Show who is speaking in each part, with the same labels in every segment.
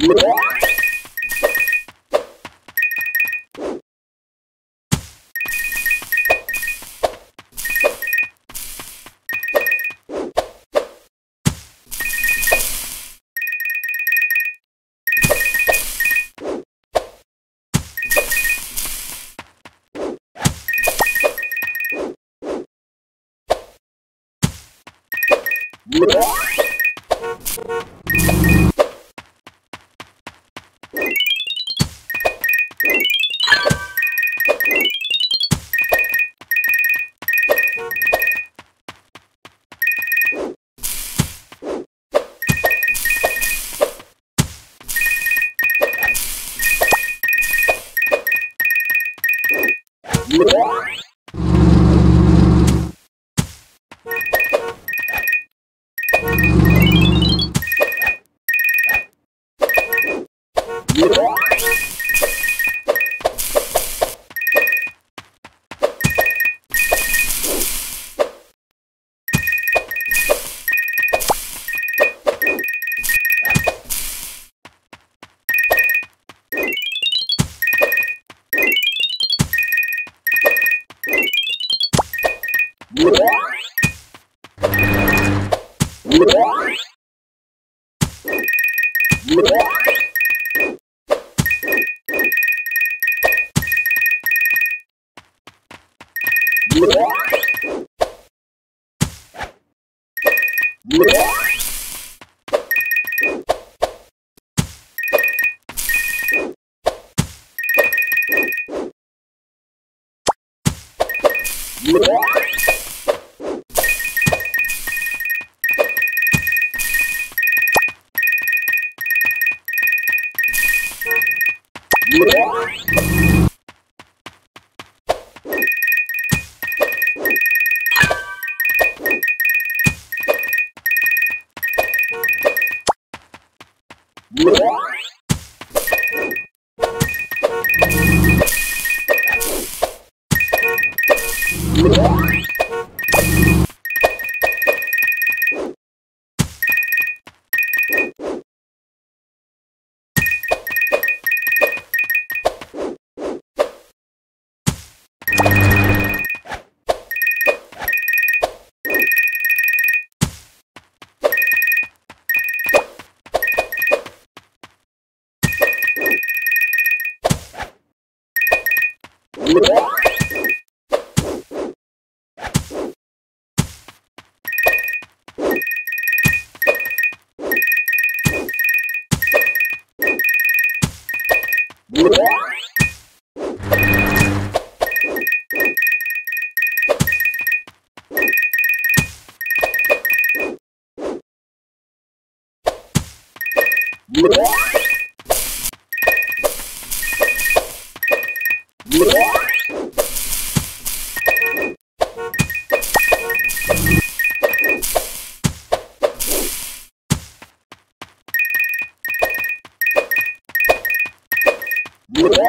Speaker 1: What? Yeah. What? What? What? What?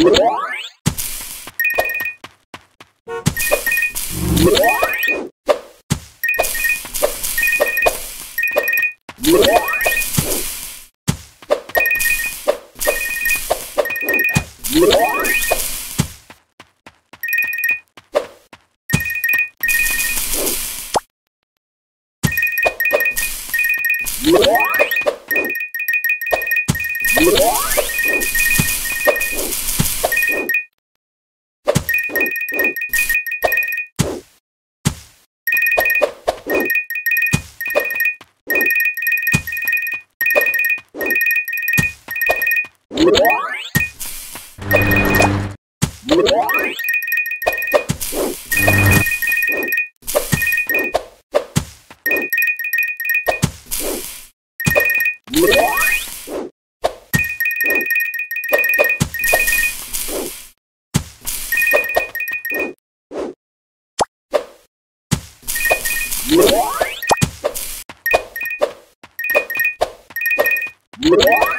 Speaker 1: Yeah. Yeah.